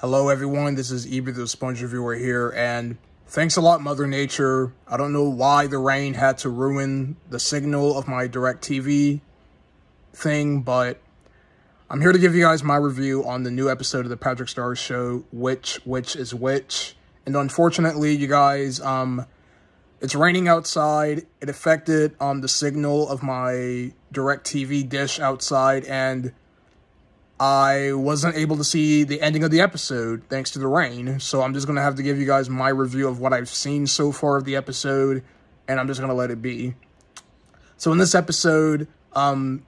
Hello, everyone. This is EB the Sponge Reviewer here, and thanks a lot, Mother Nature. I don't know why the rain had to ruin the signal of my DirecTV thing, but I'm here to give you guys my review on the new episode of the Patrick Star's show, Which Witch is Which. And unfortunately, you guys, um, it's raining outside. It affected um the signal of my DirecTV dish outside, and I wasn't able to see the ending of the episode thanks to the rain. So I'm just going to have to give you guys my review of what I've seen so far of the episode, and I'm just going to let it be. So in this episode, um,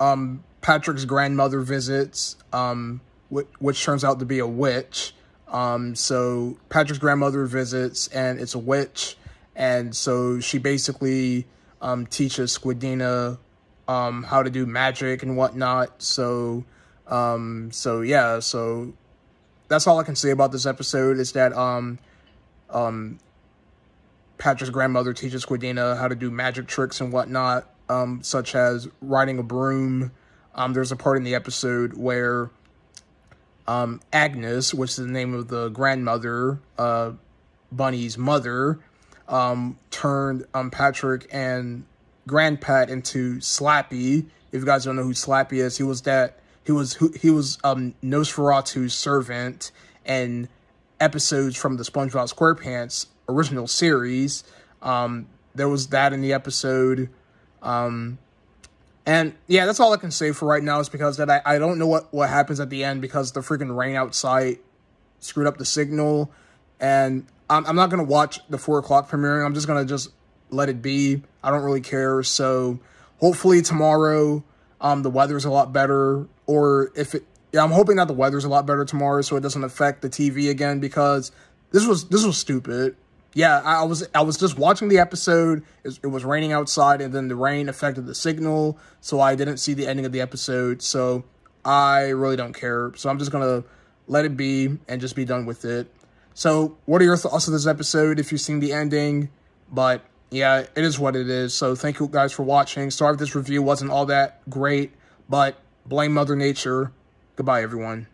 um, Patrick's grandmother visits, um, which, which turns out to be a witch. Um, so Patrick's grandmother visits, and it's a witch, and so she basically um, teaches Squidina um, how to do magic and whatnot. So um, so yeah, so that's all I can say about this episode is that um, um, Patrick's grandmother teaches Squidina how to do magic tricks and whatnot, um, such as riding a broom. Um, there's a part in the episode where um, Agnes, which is the name of the grandmother, uh, Bunny's mother, um, turned um, Patrick and Grandpat into Slappy. If you guys don't know who Slappy is, he was that he was he was um, Nosferatu's servant and episodes from the SpongeBob SquarePants original series. Um, there was that in the episode. Um, and yeah, that's all I can say for right now is because that I, I don't know what, what happens at the end because the freaking rain outside screwed up the signal. And I'm, I'm not going to watch the 4 o'clock premiere. I'm just going to just let it be. I don't really care. So hopefully tomorrow um, the weather's a lot better or if it yeah, I'm hoping that the weather's a lot better tomorrow so it doesn't affect the TV again because this was this was stupid. Yeah, I was I was just watching the episode. It, was raining outside, and then the rain affected the signal, so I didn't see the ending of the episode. So I really don't care. So I'm just gonna let it be and just be done with it. So what are your thoughts on this episode? If you've seen the ending, but yeah, it is what it is. So thank you guys for watching. Sorry if this review wasn't all that great, but blame Mother Nature. Goodbye, everyone.